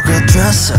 뭐가 됐어.